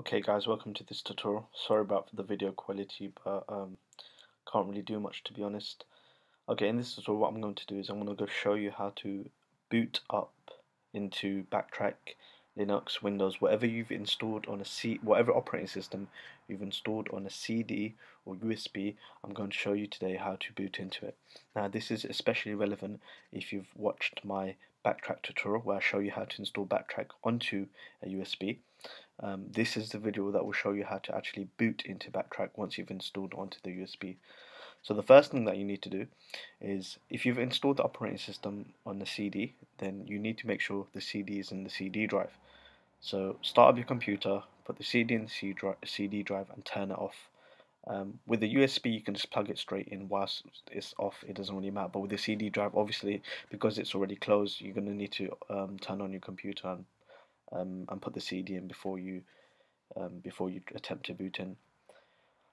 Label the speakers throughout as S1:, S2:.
S1: Okay guys, welcome to this tutorial. Sorry about the video quality, but um, can't really do much to be honest. Okay, in this tutorial what I'm going to do is I'm going to go show you how to boot up into Backtrack, Linux, Windows, whatever you've installed on a C, whatever operating system you've installed on a CD or USB, I'm going to show you today how to boot into it. Now this is especially relevant if you've watched my Backtrack tutorial where I show you how to install Backtrack onto a USB. Um, this is the video that will show you how to actually boot into Backtrack once you've installed onto the USB. So the first thing that you need to do is if you've installed the operating system on the CD then you need to make sure the CD is in the CD drive. So start up your computer, put the CD in the CD drive and turn it off. Um, with the USB you can just plug it straight in whilst it's off it doesn't really matter but with the CD drive obviously because it's already closed you're going to need to um, turn on your computer and um, and put the CD in before you um, before you attempt to boot in.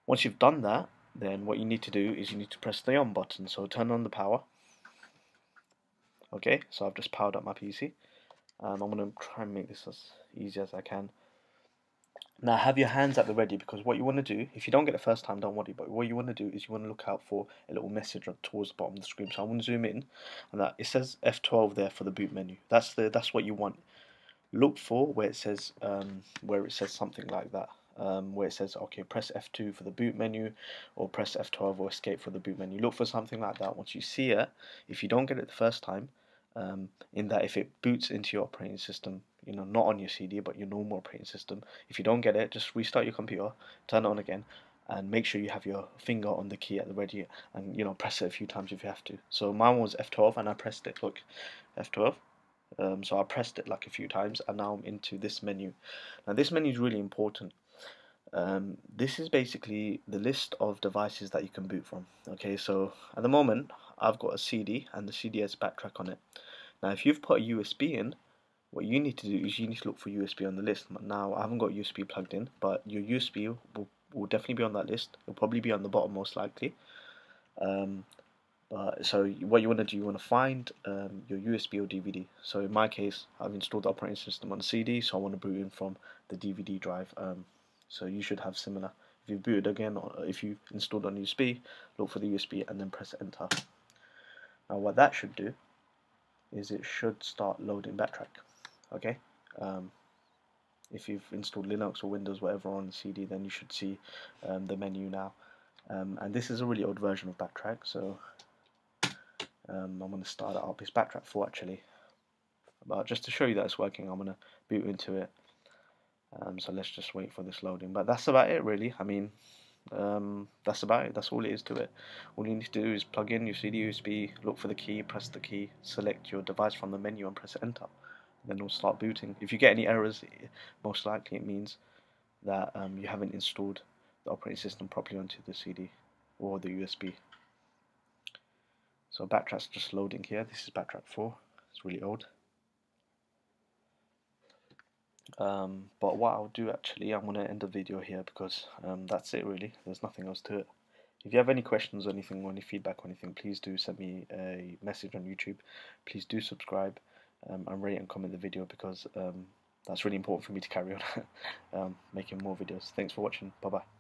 S1: Once you've done that, then what you need to do is you need to press the on button. So turn on the power. Okay, so I've just powered up my PC. Um, I'm going to try and make this as easy as I can. Now have your hands at the ready because what you want to do, if you don't get it first time, don't worry. But what you want to do is you want to look out for a little message towards the bottom of the screen. So I'm going to zoom in, and that it says F12 there for the boot menu. That's the that's what you want look for where it says um, where it says something like that. Um, where it says okay press F2 for the boot menu or press F12 or escape for the boot menu. Look for something like that. Once you see it if you don't get it the first time um, in that if it boots into your operating system you know not on your CD but your normal operating system if you don't get it just restart your computer turn it on again and make sure you have your finger on the key at the ready and you know press it a few times if you have to. So mine was F12 and I pressed it. Look F12 um, so I pressed it like a few times and now I'm into this menu. Now this menu is really important. Um, this is basically the list of devices that you can boot from. Okay, so at the moment I've got a CD and the CD has backtrack on it. Now if you've put a USB in, what you need to do is you need to look for USB on the list. Now I haven't got USB plugged in, but your USB will, will definitely be on that list. It'll probably be on the bottom most likely. Um, but so what you want to do, you want to find um, your USB or DVD. So in my case, I've installed the operating system on CD, so I want to boot in from the DVD drive. Um, so you should have similar. If you booted again, or if you installed on USB, look for the USB and then press enter. Now what that should do is it should start loading Backtrack. Okay. Um, if you've installed Linux or Windows, whatever on CD, then you should see um, the menu now. Um, and this is a really old version of Backtrack, so um, I'm going to start it up. It's Backtrack 4 actually. But just to show you that it's working, I'm going to boot into it. Um, so let's just wait for this loading. But that's about it really. I mean, um, that's about it. That's all it is to it. All you need to do is plug in your CD USB, look for the key, press the key, select your device from the menu and press enter. And then it'll start booting. If you get any errors, most likely it means that um, you haven't installed the operating system properly onto the CD or the USB. So Backtrack's just loading here. This is Backtrack 4. It's really old. Um, but what I'll do actually, I'm going to end the video here because um, that's it really. There's nothing else to it. If you have any questions or anything or any feedback or anything, please do send me a message on YouTube. Please do subscribe um, and rate and comment the video because um, that's really important for me to carry on um, making more videos. Thanks for watching. Bye bye.